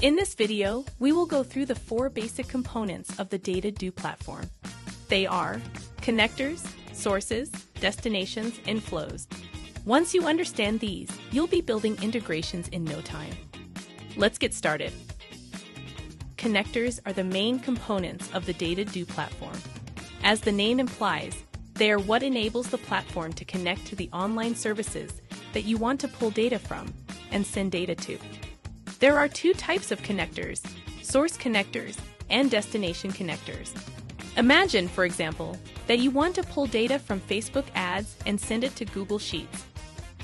In this video, we will go through the four basic components of the Dataddo platform. They are connectors, sources, destinations, and flows. Once you understand these, you'll be building integrations in no time. Let's get started. Connectors are the main components of the Dataddo platform. As the name implies, they are what enables the platform to connect to the online services that you want to pull data from and send data to. There are two types of connectors source connectors and destination connectors. Imagine, for example, that you want to pull data from Facebook ads and send it to Google Sheets.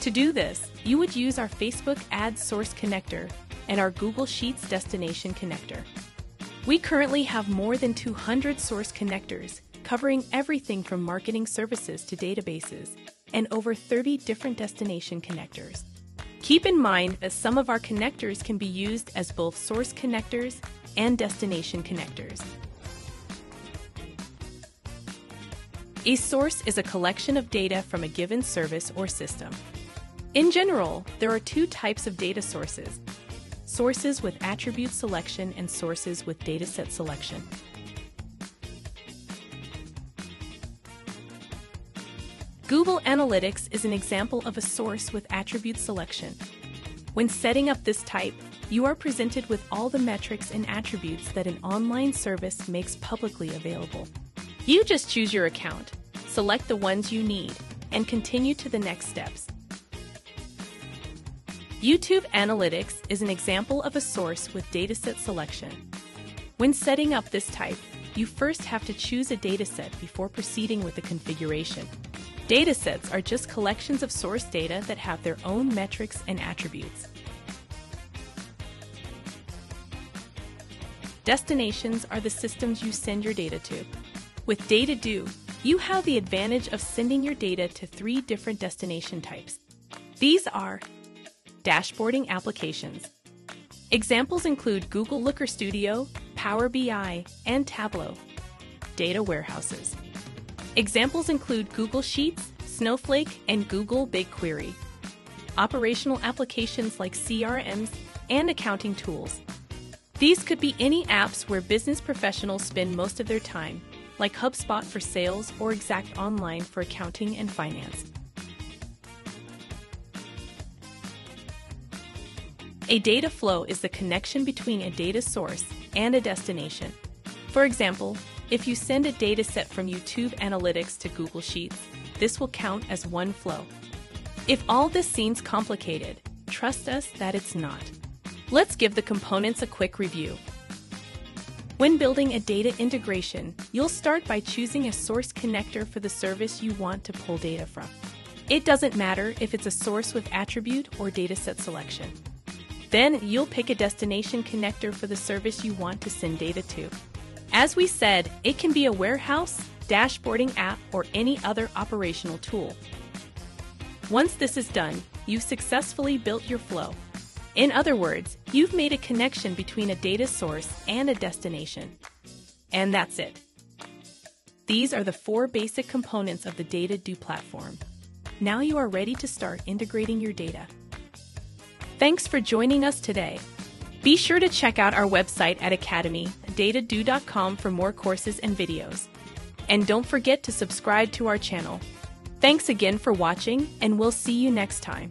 To do this, you would use our Facebook Ads Source Connector and our Google Sheets Destination Connector. We currently have more than 200 source connectors covering everything from marketing services to databases and over 30 different destination connectors. Keep in mind that some of our connectors can be used as both source connectors and destination connectors. A source is a collection of data from a given service or system. In general, there are two types of data sources sources with attribute selection and sources with dataset selection. Google Analytics is an example of a source with attribute selection. When setting up this type, you are presented with all the metrics and attributes that an online service makes publicly available. You just choose your account, select the ones you need, and continue to the next steps. YouTube Analytics is an example of a source with dataset selection. When setting up this type, you first have to choose a dataset before proceeding with the configuration. Datasets are just collections of source data that have their own metrics and attributes. Destinations are the systems you send your data to. With Dataddo, you have the advantage of sending your data to three different destination types. These are dashboarding applications. Examples include Google Looker Studio, Power BI, and Tableau. Data warehouses. Examples include Google Sheets, Snowflake, and Google BigQuery. Operational applications like CRMs and accounting tools. These could be any apps where business professionals spend most of their time, like HubSpot for sales or Exact Online for accounting and finance. A data flow is the connection between a data source and a destination. For example, if you send a data set from YouTube Analytics to Google Sheets, this will count as one flow. If all this seems complicated, trust us that it's not. Let's give the components a quick review. When building a data integration, you'll start by choosing a source connector for the service you want to pull data from. It doesn't matter if it's a source with attribute or dataset selection. Then you'll pick a destination connector for the service you want to send data to. As we said, it can be a warehouse, dashboarding app, or any other operational tool. Once this is done, you've successfully built your flow. In other words, you've made a connection between a data source and a destination. And that's it. These are the four basic components of the Data Dataddo platform. Now you are ready to start integrating your data. Thanks for joining us today. Be sure to check out our website at academy.dataddo.com for more courses and videos. And don't forget to subscribe to our channel. Thanks again for watching, and we'll see you next time.